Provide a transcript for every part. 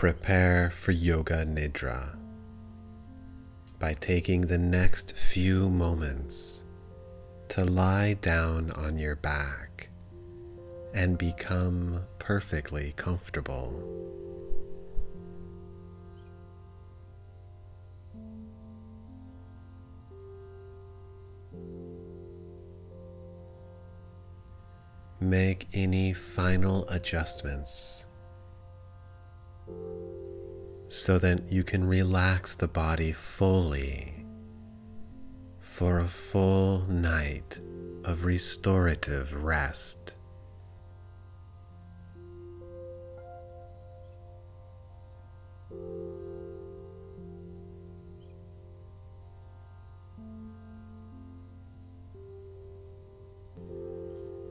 Prepare for Yoga Nidra by taking the next few moments to lie down on your back and become perfectly comfortable. Make any final adjustments so that you can relax the body fully for a full night of restorative rest.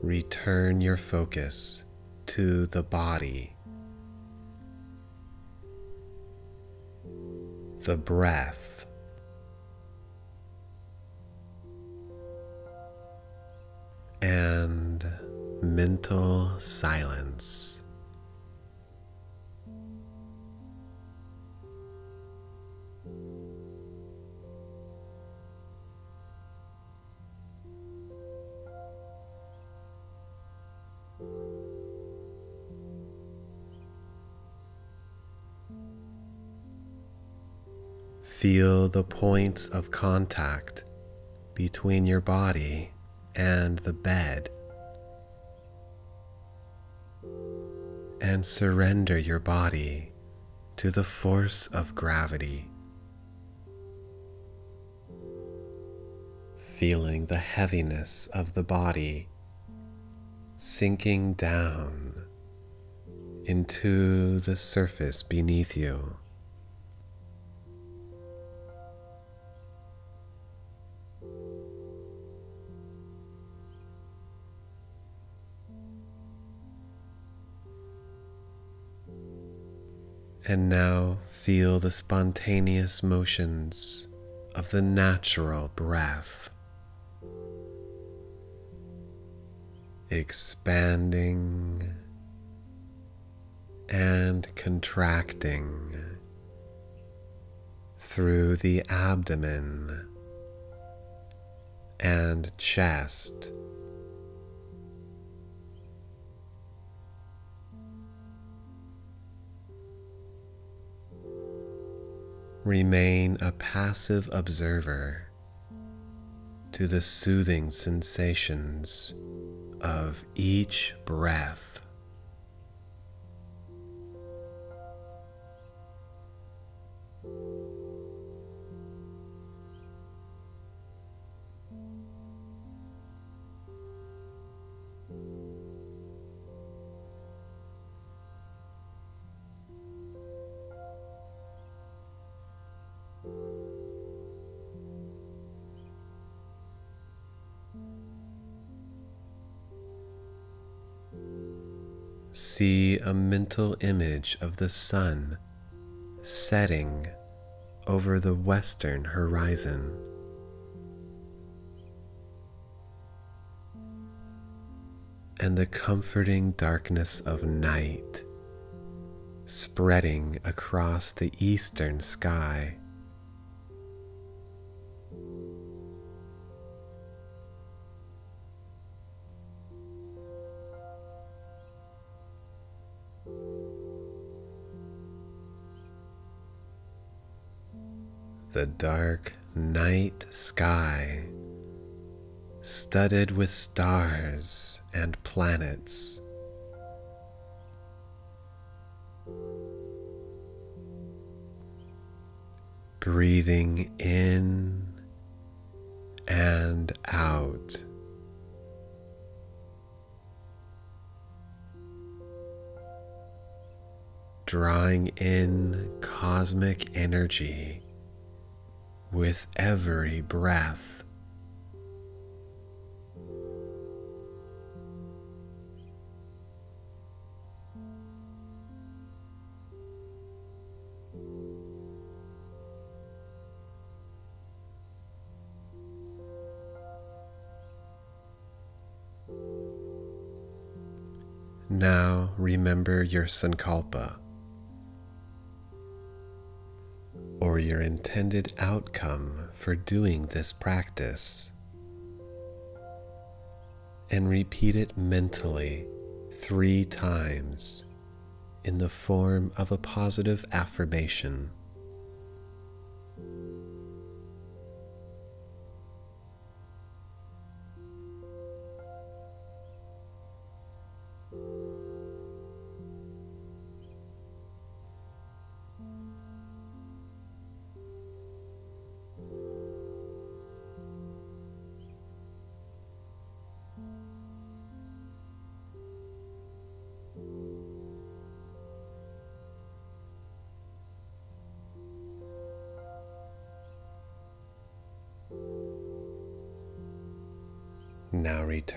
Return your focus to the body, the breath, and mental silence. Feel the points of contact between your body and the bed. And surrender your body to the force of gravity. Feeling the heaviness of the body sinking down into the surface beneath you. And now feel the spontaneous motions of the natural breath, expanding and contracting through the abdomen and chest. Remain a passive observer to the soothing sensations of each breath. See a mental image of the sun setting over the western horizon. And the comforting darkness of night spreading across the eastern sky. Dark night sky, studded with stars and planets. Breathing in and out. Drawing in cosmic energy with every breath. Now remember your sankalpa, your intended outcome for doing this practice and repeat it mentally three times in the form of a positive affirmation.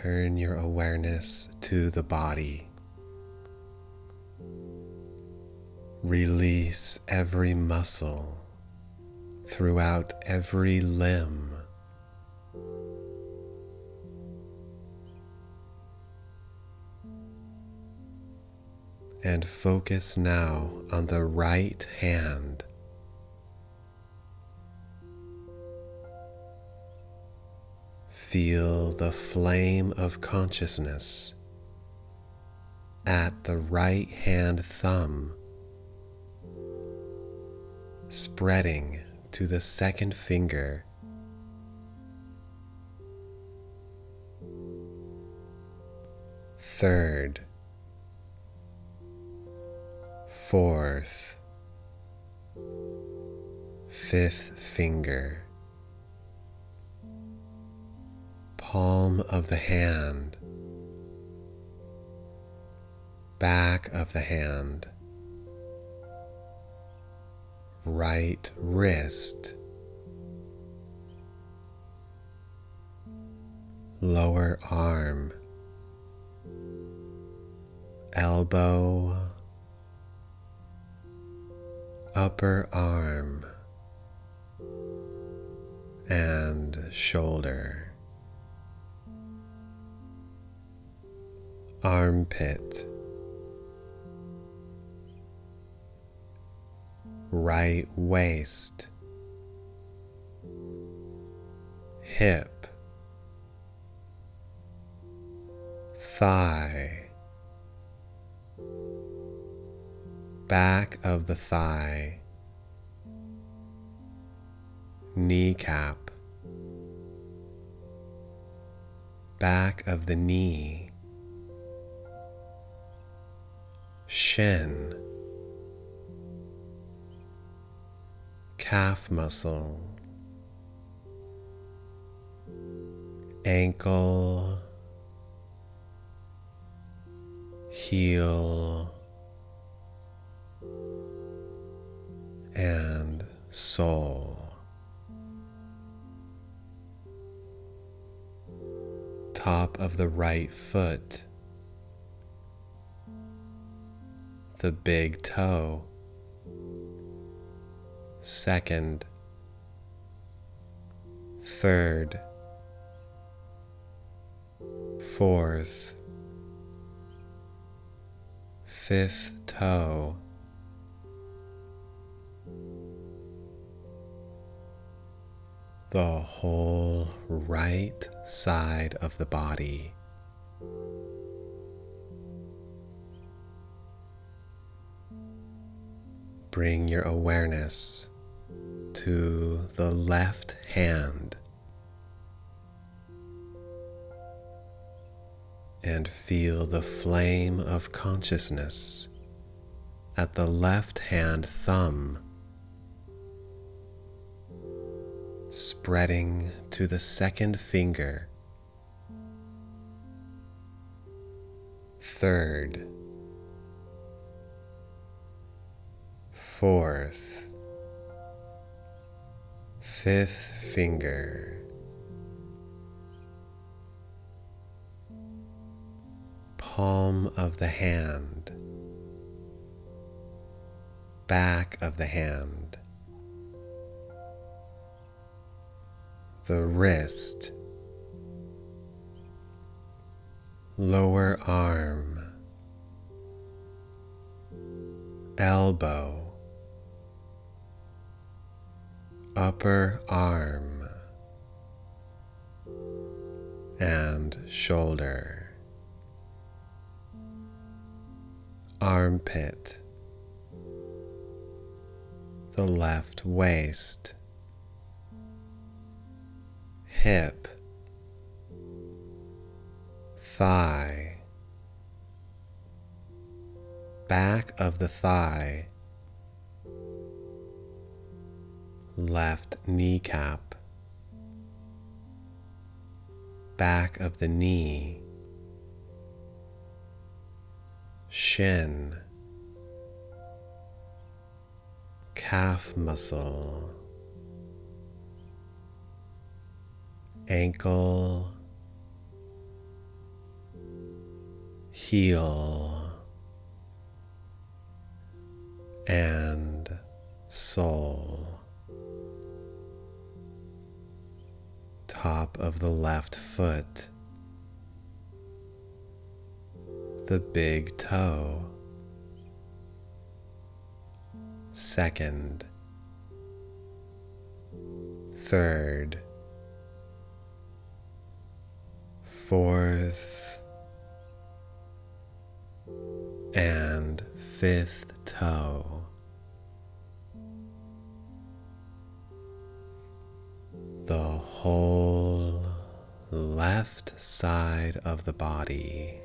Return your awareness to the body. Release every muscle throughout every limb. And focus now on the right hand. Feel the flame of consciousness at the right hand thumb, spreading to the second finger. Third, fourth, fifth finger. Palm of the hand, back of the hand, right wrist, lower arm, elbow, upper arm, and shoulder. Armpit, right waist, hip, thigh, back of the thigh, kneecap, back of the knee shin, calf muscle, ankle, heel, and sole. Top of the right foot the big toe. Second, third, fourth, fifth toe. The whole right side of the body. Bring your awareness to the left hand and feel the flame of consciousness at the left hand thumb spreading to the second finger, third, fourth, fifth finger, palm of the hand, back of the hand, the wrist, lower arm, elbow, upper arm and shoulder, armpit, the left waist, hip, thigh, back of the thigh, left kneecap, back of the knee, shin, calf muscle, ankle, heel, and sole. Top of the left foot, the big toe, second, third, fourth, and fifth toe. The whole left side of the body.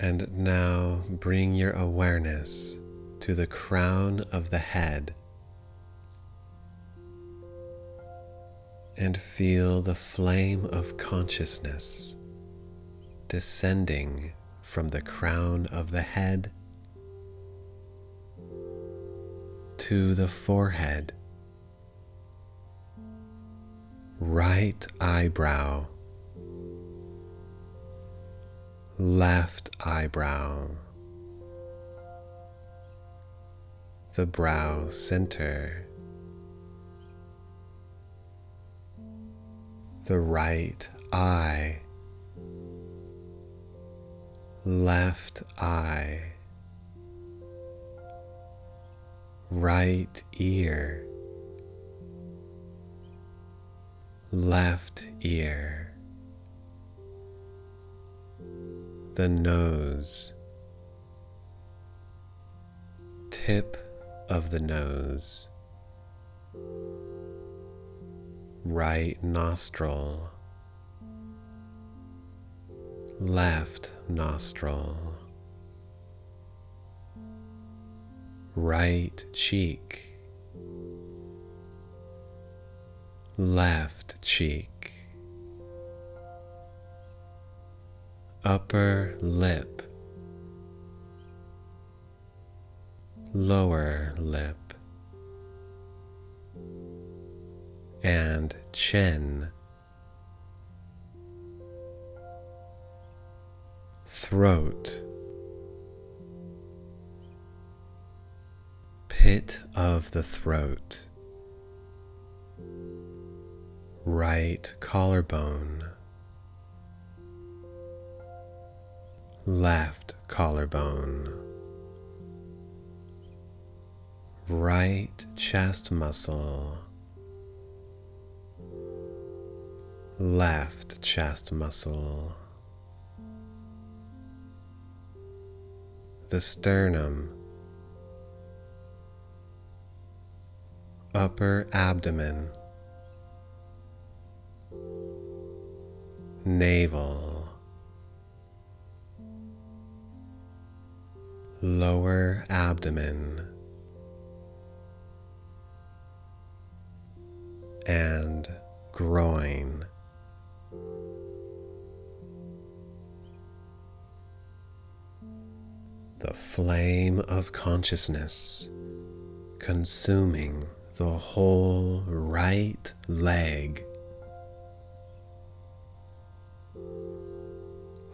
And now bring your awareness to the crown of the head and feel the flame of consciousness descending from the crown of the head to the forehead, right eyebrow, left eyebrow, the brow center, the right eye, left eye, right ear, left ear, the nose, tip of the nose, right nostril, left nostril, right cheek, left cheek, upper lip, lower lip, and chin. Throat, pit of the throat, right collarbone, left collarbone, right chest muscle, left chest muscle. The sternum, upper abdomen, navel, lower abdomen, and groin. The flame of consciousness consuming the whole right leg,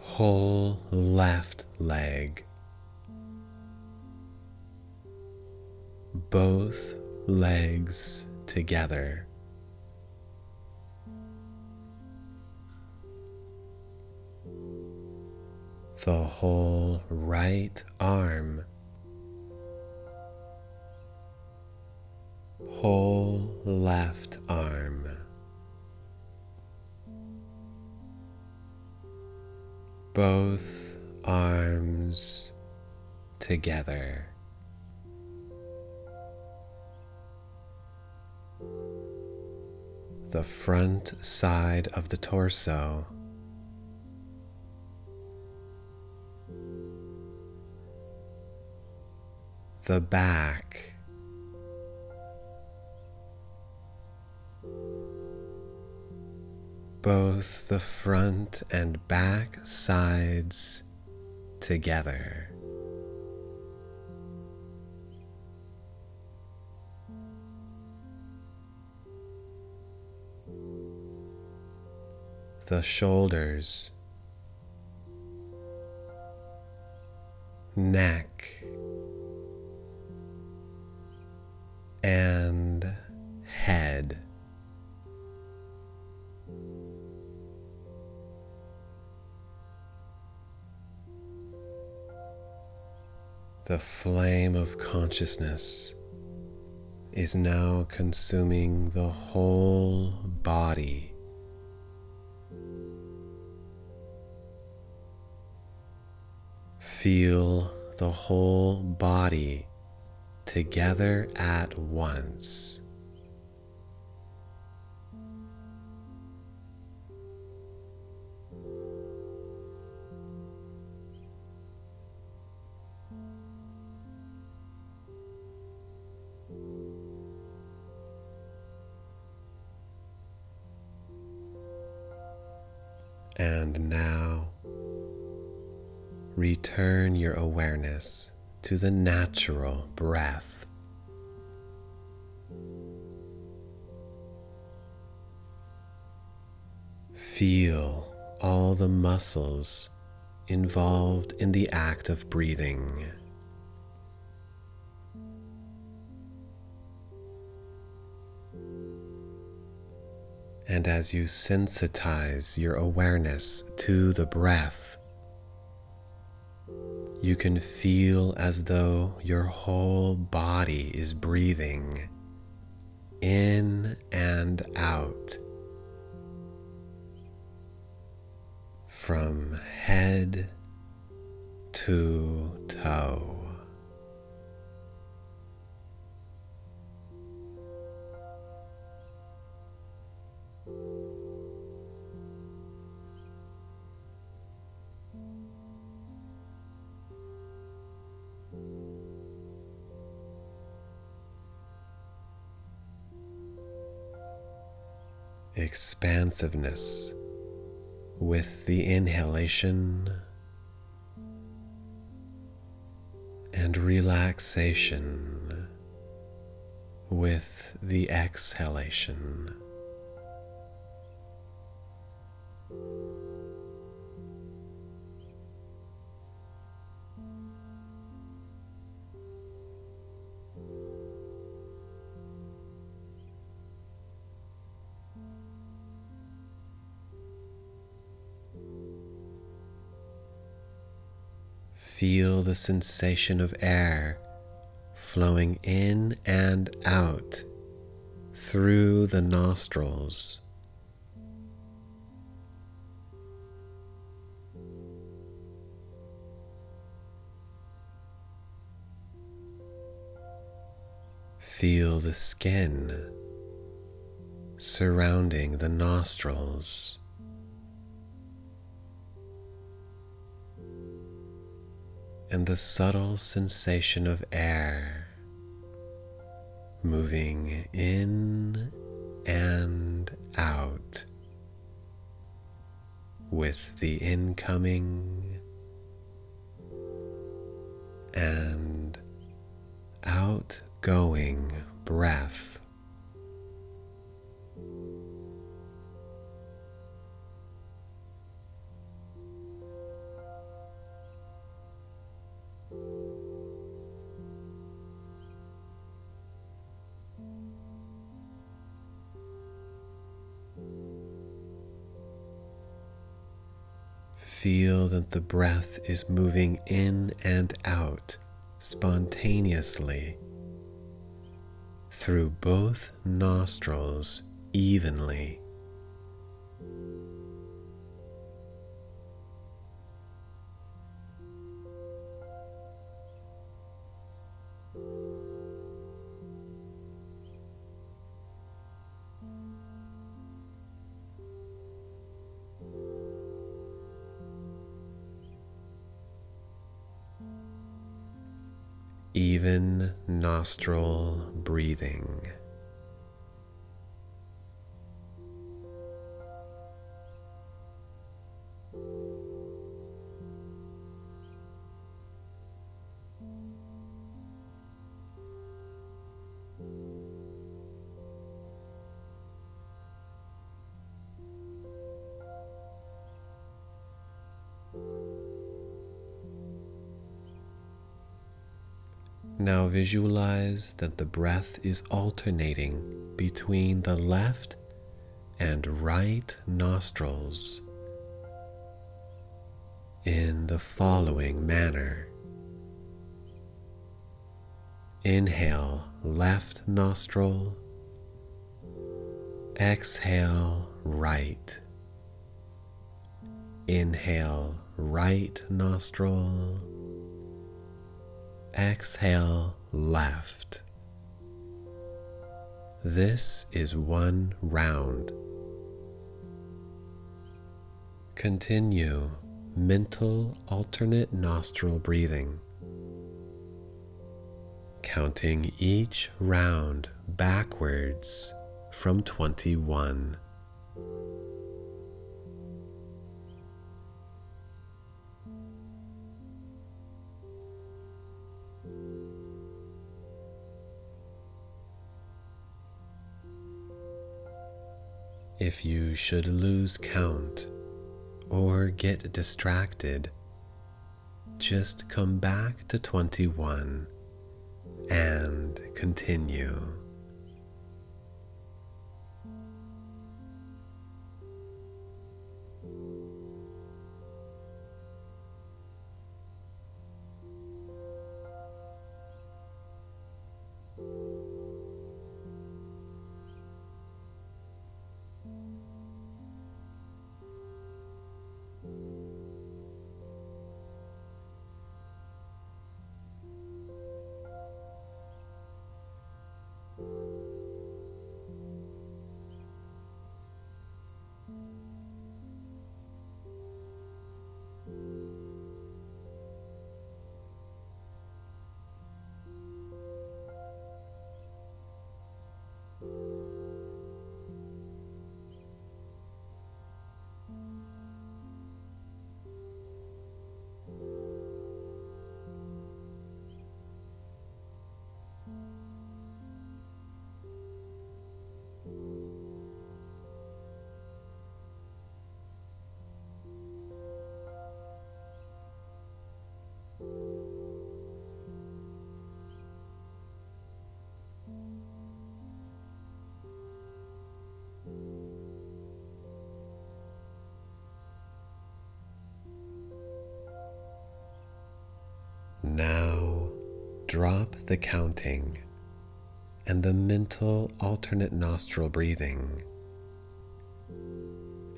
whole left leg, both legs together. The whole right arm, whole left arm. Both arms together. The front side of the torso the back. Both the front and back sides together. The shoulders, neck, and head. The flame of consciousness is now consuming the whole body. Feel the whole body together at once. And now return your awareness to the natural breath. Feel all the muscles involved in the act of breathing. And as you sensitize your awareness to the breath, you can feel as though your whole body is breathing in and out from head to toe. Expansiveness with the inhalation and relaxation with the exhalation. The sensation of air flowing in and out through the nostrils. Feel the skin surrounding the nostrils. And the subtle sensation of air moving in and out with the incoming and outgoing breath. The breath is moving in and out spontaneously through both nostrils evenly. Nostril breathing. Now visualize that the breath is alternating between the left and right nostrils in the following manner. Inhale left nostril, exhale right. Inhale right nostril exhale left. This is one round. Continue mental alternate nostril breathing, counting each round backwards from 21. If you should lose count or get distracted, just come back to 21 and continue. Now drop the counting and the mental alternate nostril breathing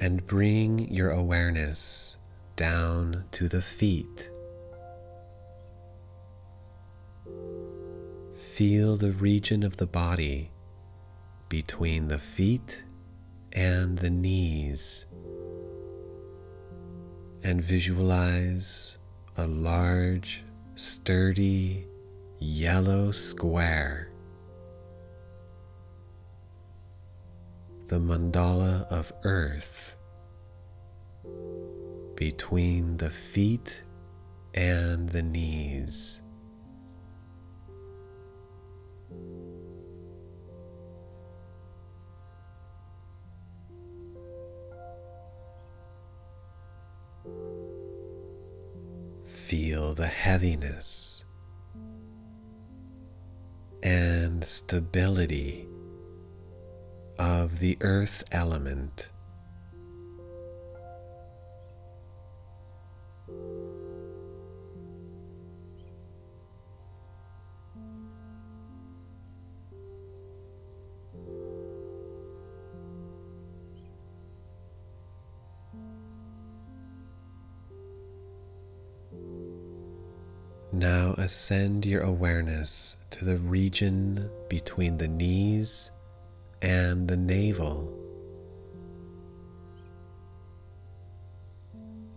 and bring your awareness down to the feet. Feel the region of the body between the feet and the knees and visualize a large sturdy yellow square. The mandala of earth between the feet and the knees. Feel the heaviness and stability of the earth element. Now ascend your awareness to the region between the knees and the navel.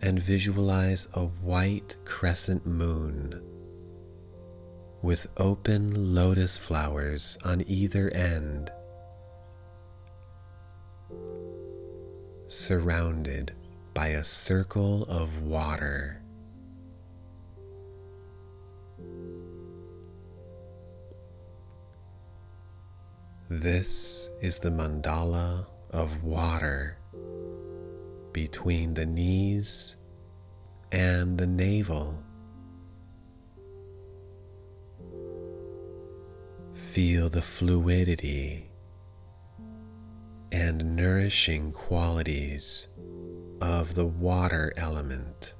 And visualize a white crescent moon with open lotus flowers on either end, surrounded by a circle of water. This is the mandala of water between the knees and the navel. Feel the fluidity and nourishing qualities of the water element.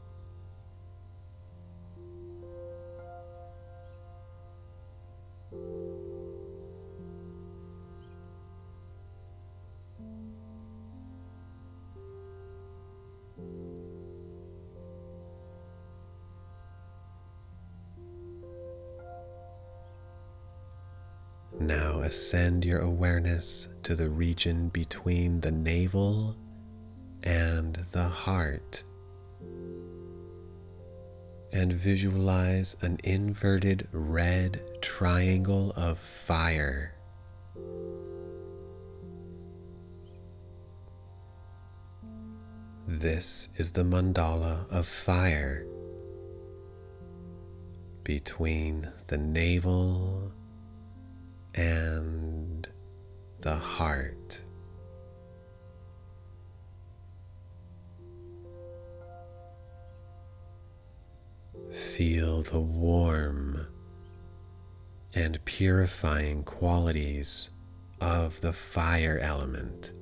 Ascend your awareness to the region between the navel and the heart. And visualize an inverted red triangle of fire. This is the mandala of fire between the navel and the heart. Feel the warm and purifying qualities of the fire element.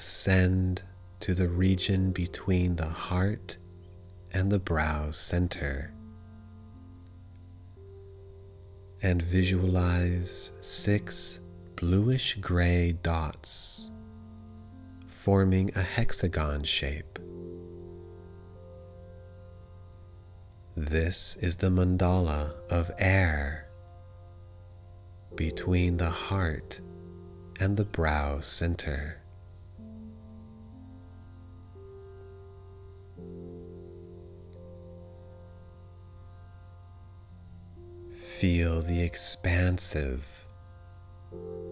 Ascend to the region between the heart and the brow center and visualize six bluish gray dots forming a hexagon shape. This is the mandala of air between the heart and the brow center. Feel the expansive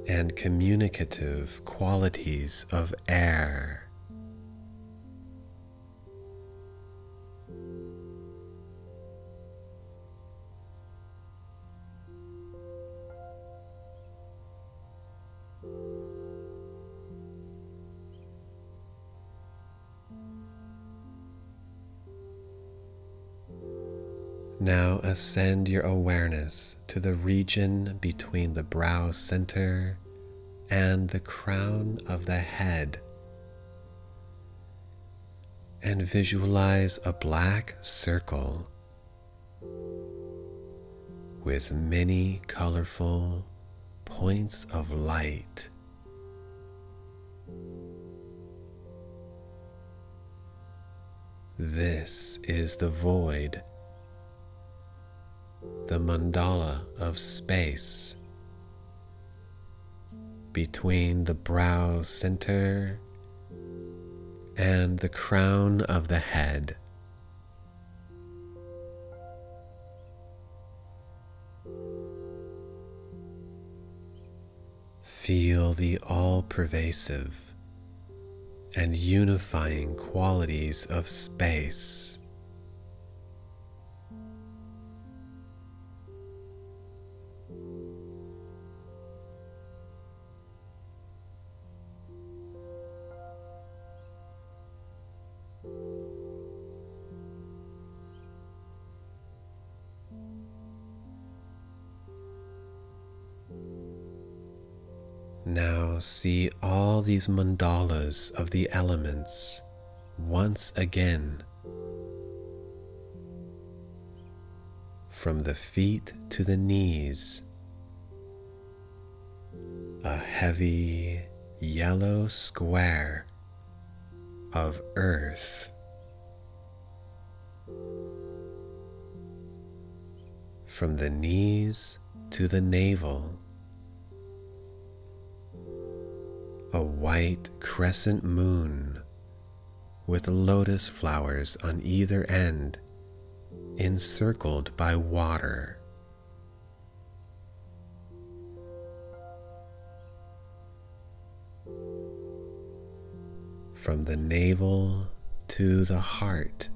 and communicative qualities of air. Ascend your awareness to the region between the brow center and the crown of the head and visualize a black circle with many colorful points of light. This is the void the mandala of space between the brow center and the crown of the head. Feel the all pervasive and unifying qualities of space. See all these mandalas of the elements once again. From the feet to the knees, a heavy yellow square of earth. From the knees to the navel, a white crescent moon with lotus flowers on either end, encircled by water. From the navel to the heart,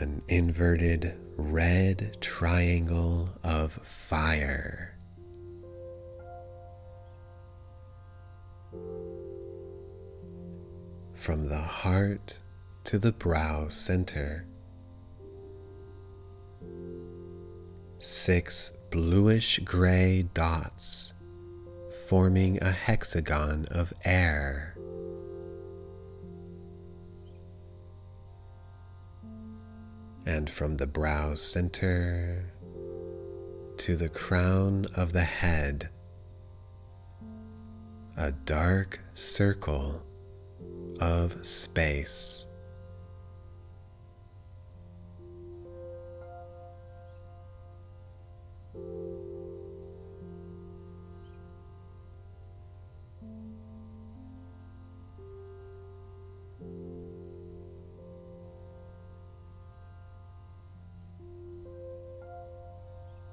an inverted red triangle of fire. From the heart to the brow center, six bluish gray dots forming a hexagon of air. And from the brow center to the crown of the head, a dark circle of space.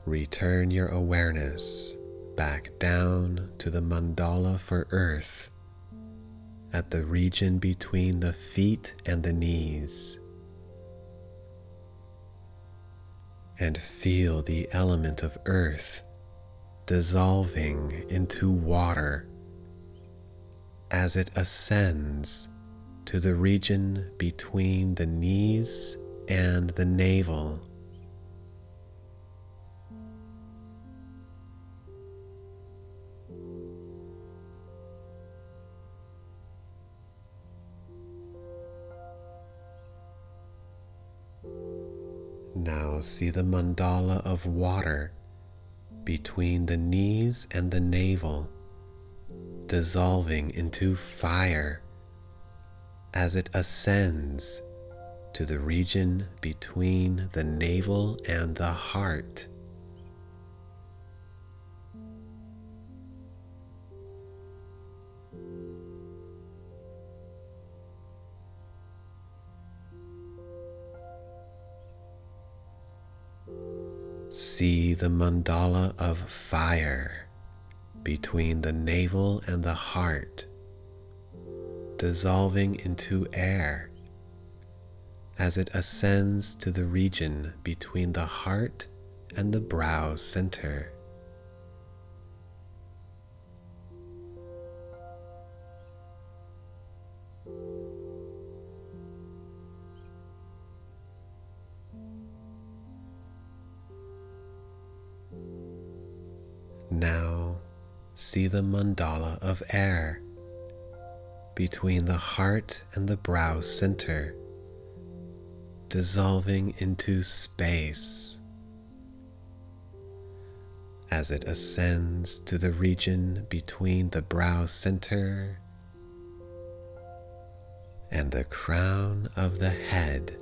Return your awareness back down to the mandala for earth at the region between the feet and the knees. And feel the element of earth dissolving into water as it ascends to the region between the knees and the navel. Now see the mandala of water between the knees and the navel, dissolving into fire as it ascends to the region between the navel and the heart. The mandala of fire between the navel and the heart, dissolving into air as it ascends to the region between the heart and the brow center. See the mandala of air between the heart and the brow center, dissolving into space as it ascends to the region between the brow center and the crown of the head.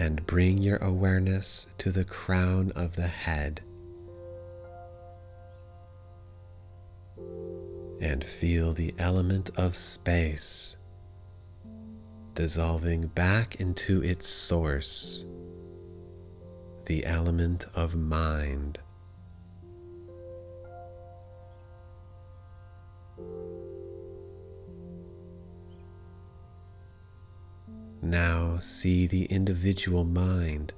And bring your awareness to the crown of the head. And feel the element of space dissolving back into its source, the element of mind. Now see the individual mind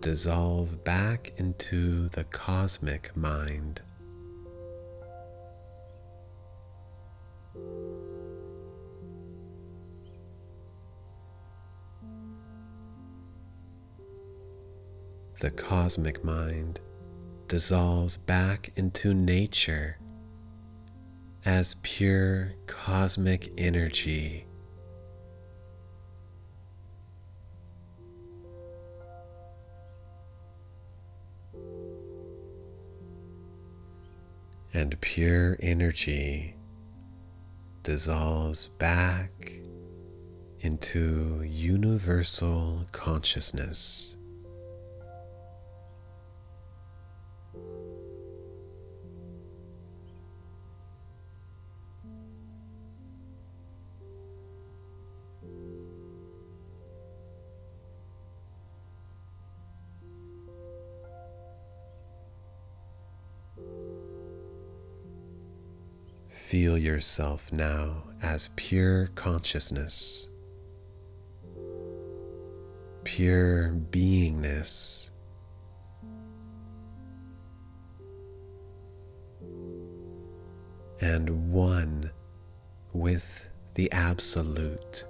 dissolve back into the cosmic mind. The cosmic mind dissolves back into nature as pure cosmic energy. And pure energy dissolves back into universal consciousness. Yourself now as pure consciousness, pure beingness. And one with the Absolute.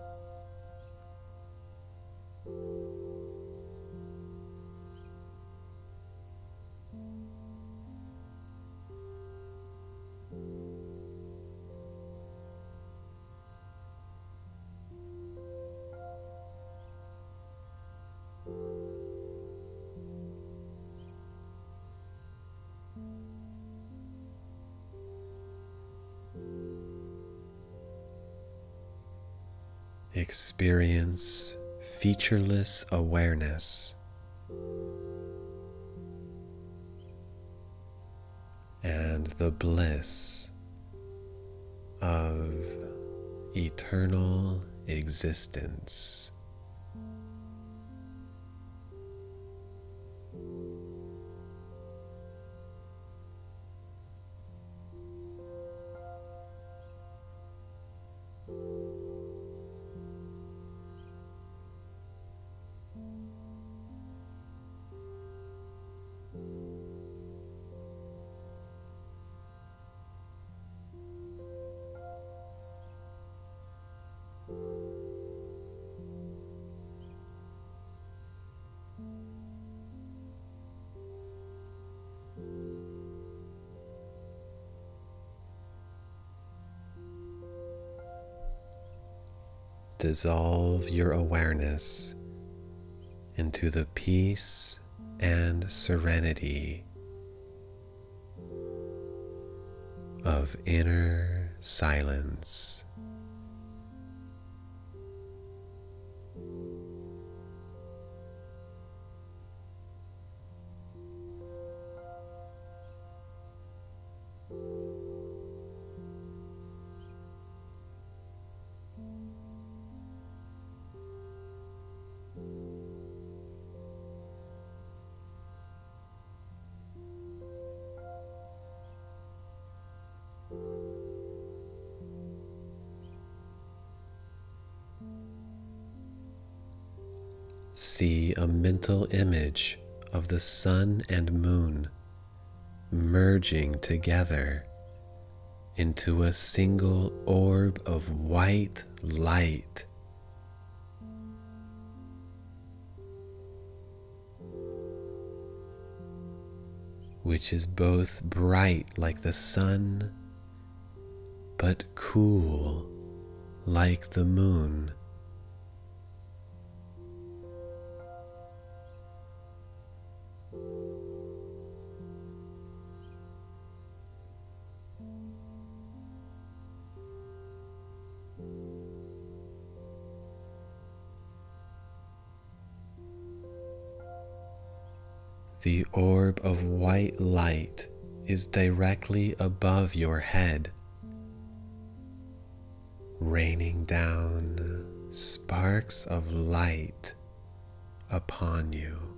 Featureless awareness and the bliss of eternal existence. Dissolve your awareness into the peace and serenity of inner silence. See a mental image of the sun and moon merging together into a single orb of white light. Which is both bright like the sun, but cool like the moon. Light is directly above your head, raining down sparks of light upon you.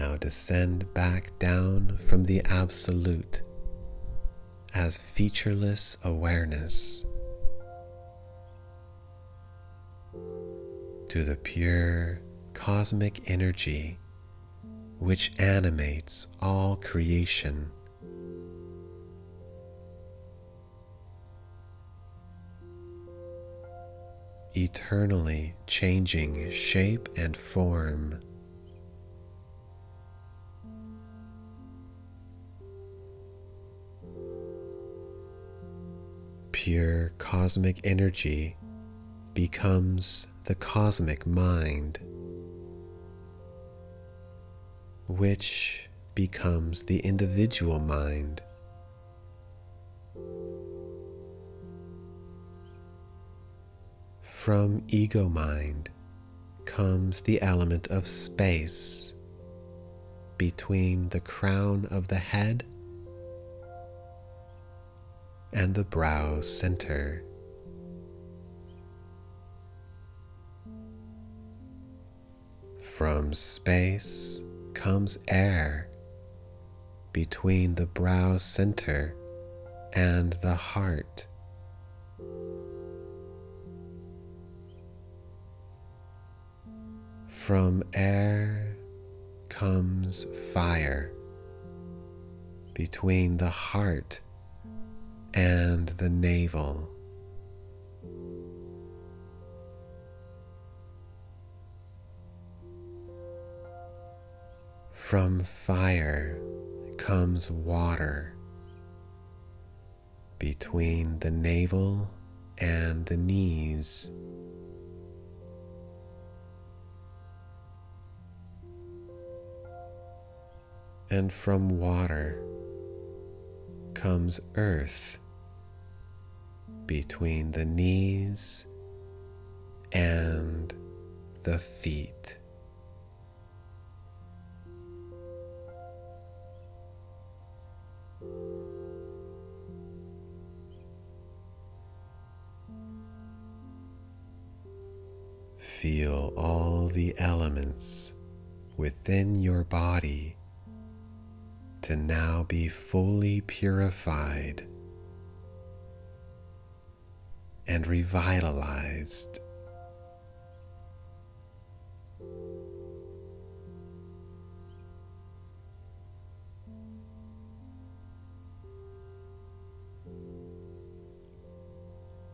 Now descend back down from the Absolute as featureless awareness to the pure cosmic energy which animates all creation. Eternally changing shape and form. Pure cosmic energy becomes the cosmic mind, which becomes the individual mind. From ego mind comes the element of space between the crown of the head and the brow center. From space comes air between the brow center and the heart. From air comes fire between the heart and the navel. From fire comes water between the navel and the knees. And from water comes earth between the knees and the feet. Feel all the elements within your body to now be fully purified and revitalized.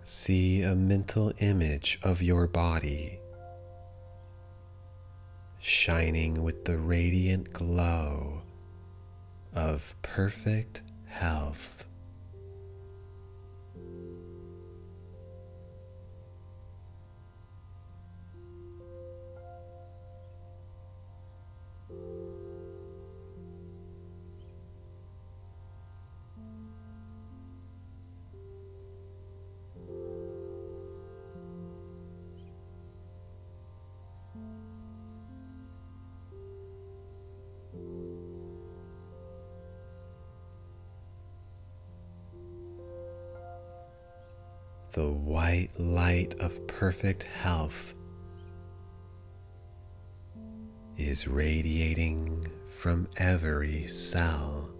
See a mental image of your body shining with the radiant glow of perfect health. The white light of perfect health is radiating from every cell.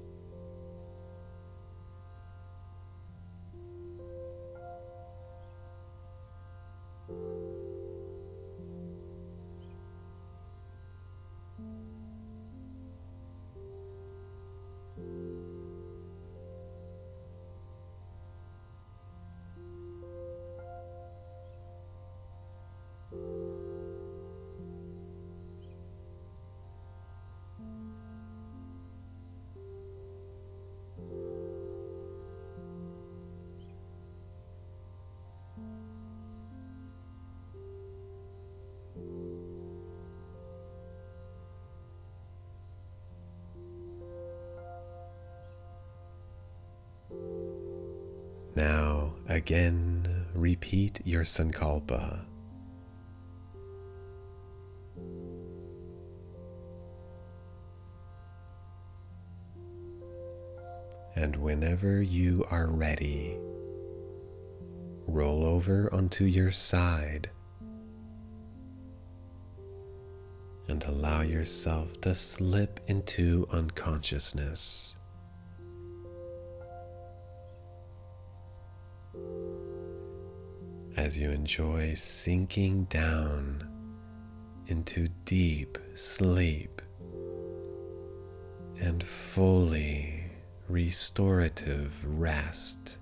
Again repeat your sankalpa. And whenever you are ready, roll over onto your side and allow yourself to slip into unconsciousness. As you enjoy sinking down into deep sleep and fully restorative rest.